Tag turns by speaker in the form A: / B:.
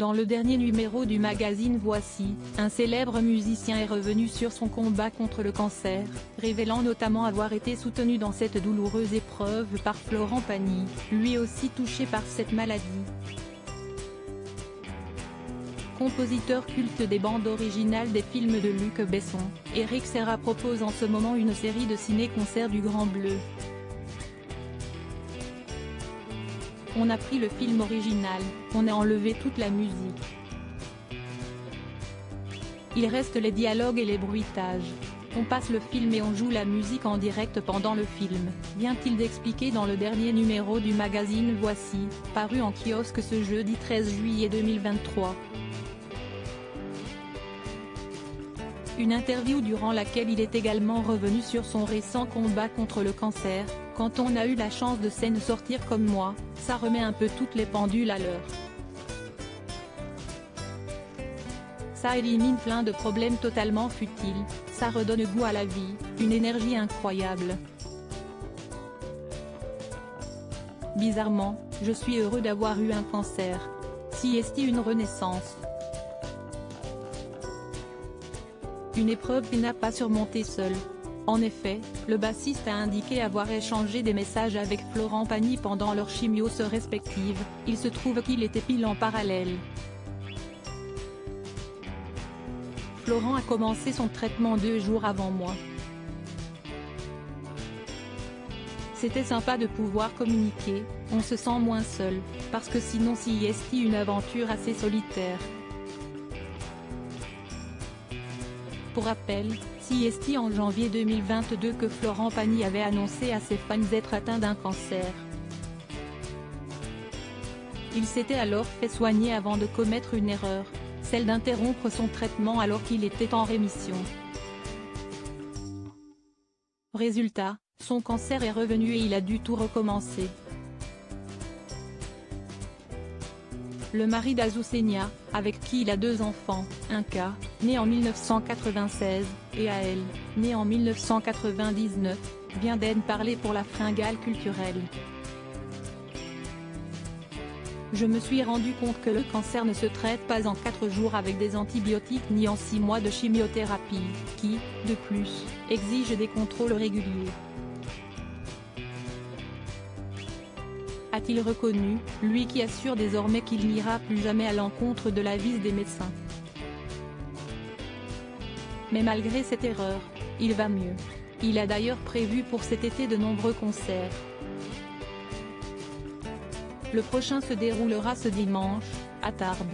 A: Dans le dernier numéro du magazine Voici, un célèbre musicien est revenu sur son combat contre le cancer, révélant notamment avoir été soutenu dans cette douloureuse épreuve par Florent Pagny, lui aussi touché par cette maladie. Compositeur culte des bandes originales des films de Luc Besson, Eric Serra propose en ce moment une série de ciné-concerts du Grand Bleu. On a pris le film original, on a enlevé toute la musique. Il reste les dialogues et les bruitages. On passe le film et on joue la musique en direct pendant le film, vient-il d'expliquer dans le dernier numéro du magazine Voici, paru en kiosque ce jeudi 13 juillet 2023. Une interview durant laquelle il est également revenu sur son récent combat contre le cancer, quand on a eu la chance de scène sortir comme moi, ça remet un peu toutes les pendules à l'heure. Ça élimine plein de problèmes totalement futiles, ça redonne goût à la vie, une énergie incroyable. Bizarrement, je suis heureux d'avoir eu un cancer. Si est une renaissance? Une épreuve qu'il n'a pas surmontée seul. En effet, le bassiste a indiqué avoir échangé des messages avec Florent Pagny pendant leur chimiose respective, il se trouve qu'il était pile en parallèle. Florent a commencé son traitement deux jours avant moi. C'était sympa de pouvoir communiquer, on se sent moins seul, parce que sinon si est une aventure assez solitaire. Pour rappel, CST en janvier 2022 que Florent Pagny avait annoncé à ses fans être atteint d'un cancer. Il s'était alors fait soigner avant de commettre une erreur, celle d'interrompre son traitement alors qu'il était en rémission. Résultat, son cancer est revenu et il a dû tout recommencer. Le mari d'Azucena, avec qui il a deux enfants, un cas, né en 1996, et Ael, né en 1999, vient d'être parler pour la fringale culturelle. Je me suis rendu compte que le cancer ne se traite pas en 4 jours avec des antibiotiques ni en 6 mois de chimiothérapie, qui, de plus, exige des contrôles réguliers. A-t-il reconnu, lui qui assure désormais qu'il n'ira plus jamais à l'encontre de l'avis des médecins. Mais malgré cette erreur, il va mieux. Il a d'ailleurs prévu pour cet été de nombreux concerts. Le prochain se déroulera ce dimanche, à Tarbes.